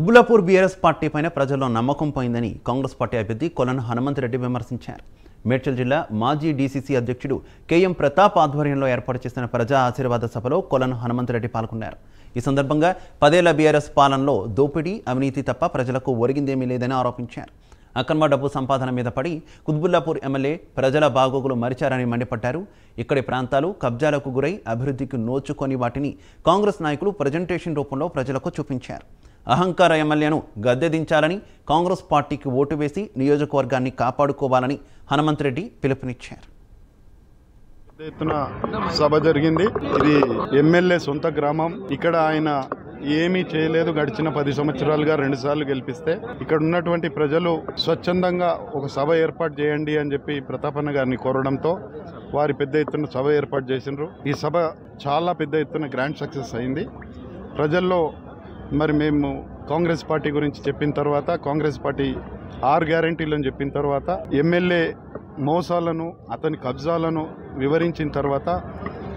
ఉబ్బులాపూర్ BRS party పైన ప్రజల్లో నమ్మకం పోయిందని కాంగ్రెస్ పార్టీ అభ్యర్థి కొలన్ హనుమంతరెడ్డి విమర్శించారు. మేడ్చల్ జిల్లా మాజీ డీసీసీ అధ్యక్షుడు కేఎం ప్రతాప్ ఆధ్వర్యంలో ఏర్పాటు చేసిన ప్రజా ఆశీర్వాద సభలో కొలన్ హనుమంతరెడ్డి పాల్గొన్నారు. ఈ సందర్భంగా పదేళ్ళ బీఆర్ఎస్ పాలనలో దోపిడీ అవినీతి తప్ప ప్రజలకు ఒరిగిందేమీ లేదని ఆరోపించారు. అక్రమ డబ్బు సంపాదన మీద పడి కుత్బుల్లాపూర్ ఎమ్మెల్యే ప్రజల బాగోగులు మరిచారని మండిపడ్డారు. ఇక్కడి ప్రాంతాలు కబ్జాలకు గురై అభివృద్ధికి నోచుకొని వాటిని కాంగ్రెస్ నాయకులు ప్రజెంటేషన్ రూపంలో ప్రజలకు చూపించారు. అహంకార ఎమ్మెల్యేను గద్దె దించాలని కాంగ్రెస్ పార్టీకి ఓటు వేసి నియోజకవర్గాన్ని కాపాడుకోవాలని హనుమంతరెడ్డి పిలుపునిచ్చారు. పెద్ద ఎత్తున సభ జరిగింది. ఇది ఎమ్మెల్యే సొంత గ్రామం. ఇక్కడ ఆయన ఏమీ చేయలేదు. గడిచిన పది సంవత్సరాలుగా రెండు సార్లు గెలిపిస్తే. ఇక్కడ ఉన్నటువంటి ప్రజలు స్వచ్ఛందంగా ఒక సభ ఏర్పాటు చేయండి అని చెప్పి ప్రతాపన్న గారిని కోరడంతో వారి పెద్ద ఎత్తున సభ ఏర్పాటు చేసినారు ఈ సభ చాలా పెద్ద ఎత్తున గ్రాండ్ సక్సెస్ అయింది. ప్రజల్లో మరి మేము కాంగ్రెస్ పార్టీ గురించి చెప్పిన తర్వాత కాంగ్రెస్ పార్టీ ఆరు గ్యారంటీలను చెప్పిన తర్వాత ఎమ్మెల్యే మోసాలను అతని కబ్జాలను వివరించిన తర్వాత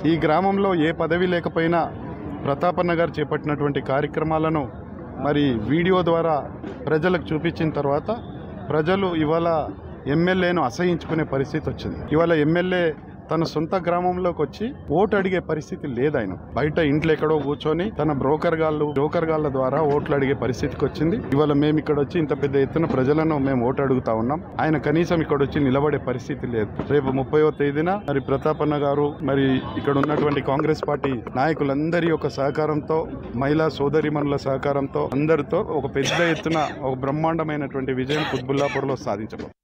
ఈ గ్రామంలో ఏ పదవి లేకపోయినా ప్రతాపన్న గారు చేపట్టినటువంటి కార్యక్రమాలను మరి వీడియో ద్వారా ప్రజలకు చూపించిన తర్వాత ప్రజలు ఇవాళ ఎమ్మెల్యేను అసహించుకునే పరిస్థితి వచ్చింది. ఇవాళ ఎమ్మెల్యే తన సొంత గ్రామంలోకి వచ్చి ఓటు అడిగే పరిస్థితి లేదు ఆయన బయట ఇంట్లో ఎక్కడో కూర్చొని తన బ్రోకర్ గాళ్ళు బ్రోకర్ గాళ్ళ ద్వారా ఓట్లు అడిగే పరిస్థితికి వచ్చింది ఇవాళ మేము ఇక్కడ వచ్చి ఇంత పెద్ద ఎత్తున ప్రజలను మేము ఓటు అడుగుతా ఉన్నాం. ఆయన కనీసం ఇక్కడ వచ్చి నిలబడే పరిస్థితి లేదు. రేపు ముప్పైవ తేదీన మరి ప్రతాపన్న గారు మరి ఇక్కడ ఉన్నటువంటి కాంగ్రెస్ పార్టీ నాయకులందరి యొక్క సహకారంతో మహిళా సోదరిమణుల సహకారంతో అందరితో ఒక పెద్ద ఎత్తున ఒక బ్రహ్మాండమైనటువంటి విజయం కుత్బుల్లాపూర్లో సాధించబోతుంది